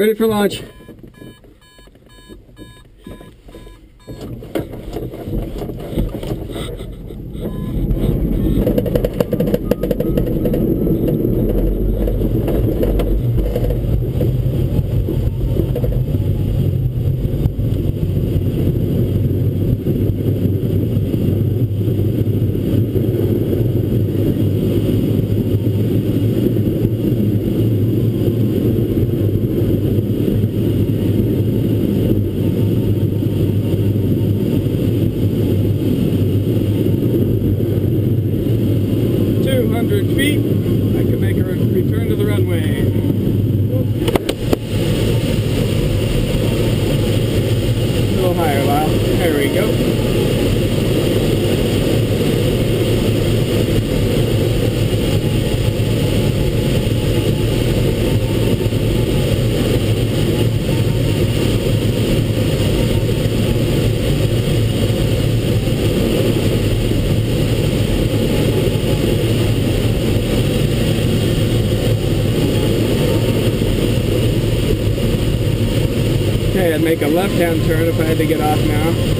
Ready for launch. I can make a return to the runway. A little higher, Lyle. There we go. Okay, Make a left-hand turn if I had to get off now.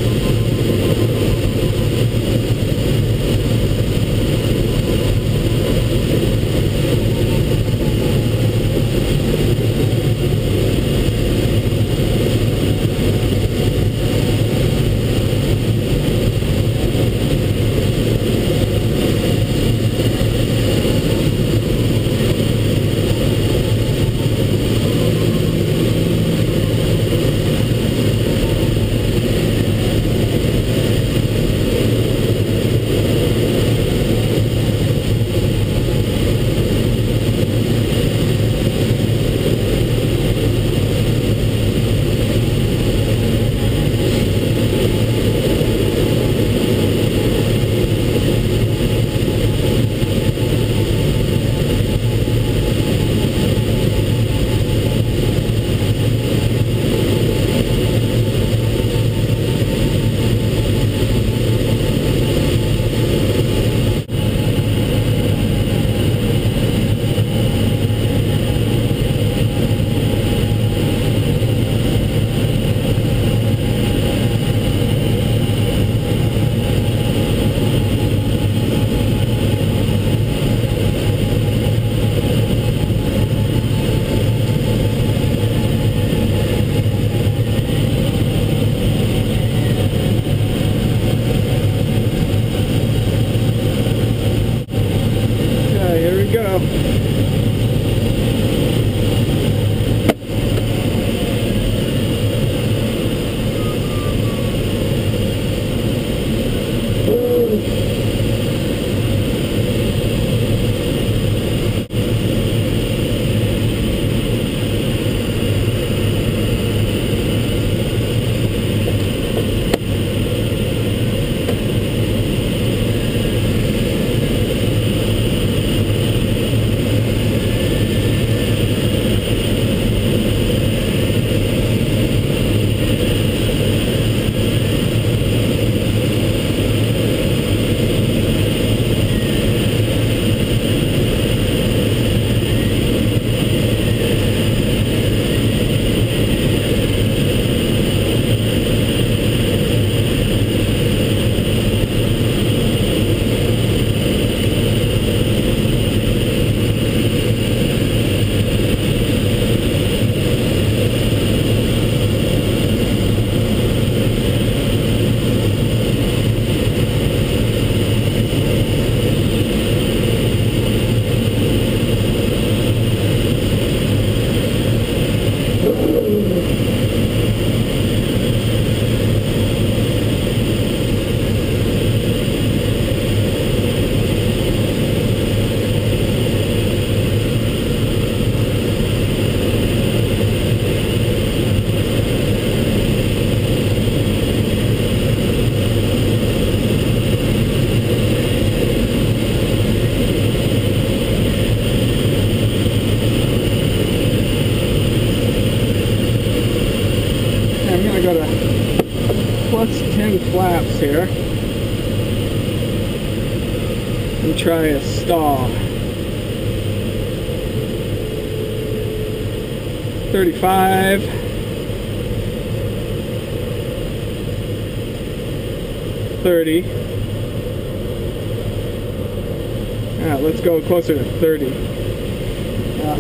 And try a stall. 35. Thirty. Yeah, let's go closer to thirty. Yeah.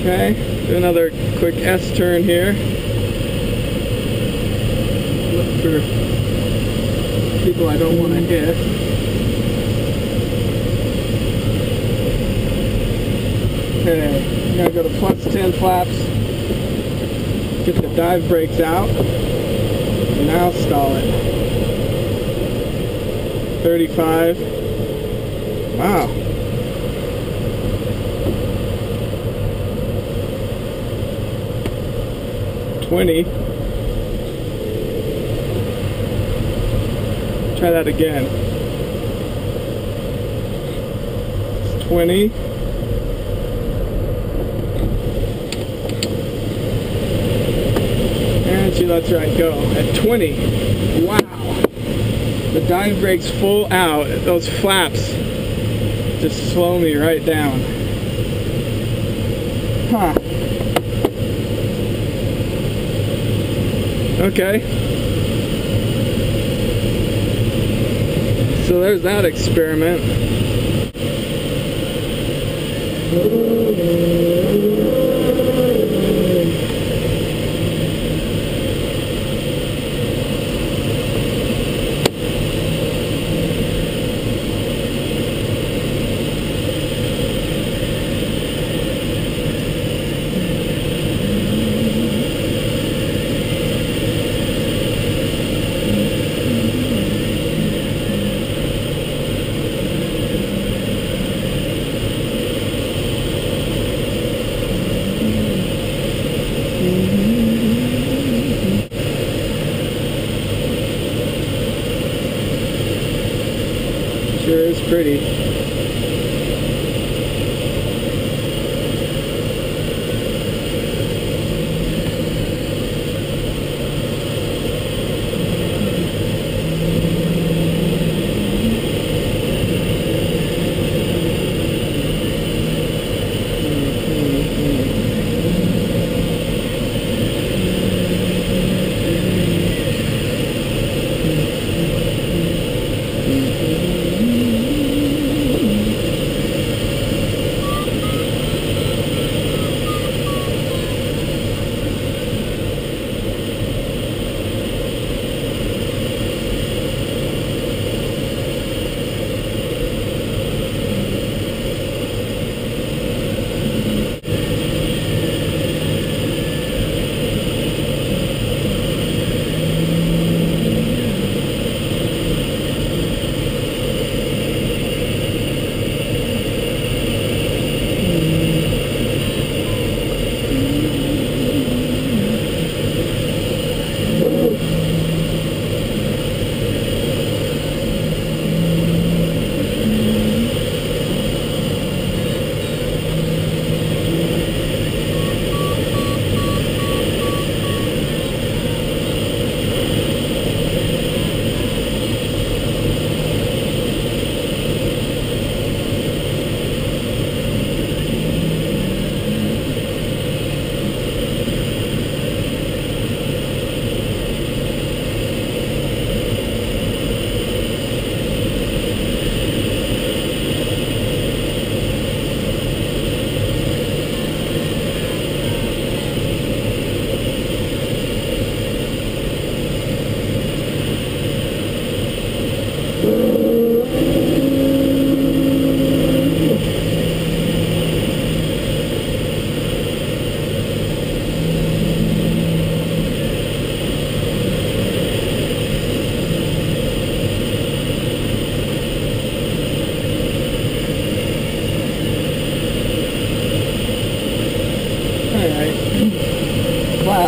Okay, do another quick S turn here. Look for people I don't want to hit. Okay, I'm gonna go to plus 10 flaps, get the dive brakes out, and now stall it. 35. Wow. Twenty. Try that again. Twenty. And she lets right go at 20. Wow. The dive brakes full out. Those flaps just slow me right down. Huh. Okay. So there's that experiment. Is pretty.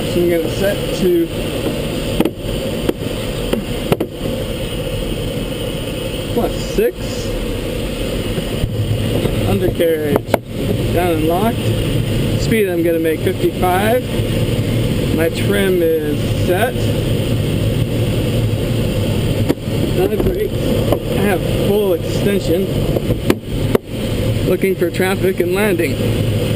Flaps, I'm going to set to plus six. Undercarriage down and locked. Speed I'm going to make 55. My trim is set. Dive brakes. I have full extension. looking for traffic and landing.